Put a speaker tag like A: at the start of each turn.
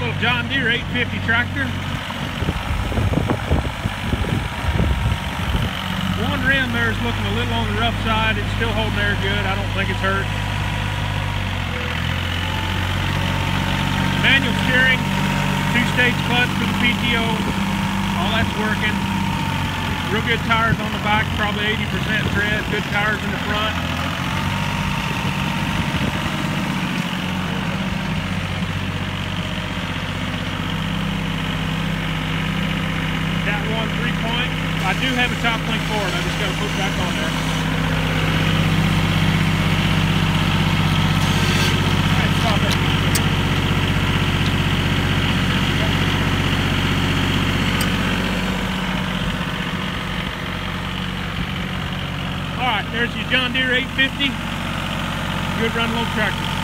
A: little John Deere 850 tractor. One rim there is looking a little on the rough side. It's still holding there good. I don't think it's hurt. Manual steering, two-stage clutch for the PTO. All that's working. Real good tires on the back, probably 80% tread. Good tires in the front. One three point. I do have a top link for it. I just got to put back on there. All right, there's your John Deere 850. Good run low tractor.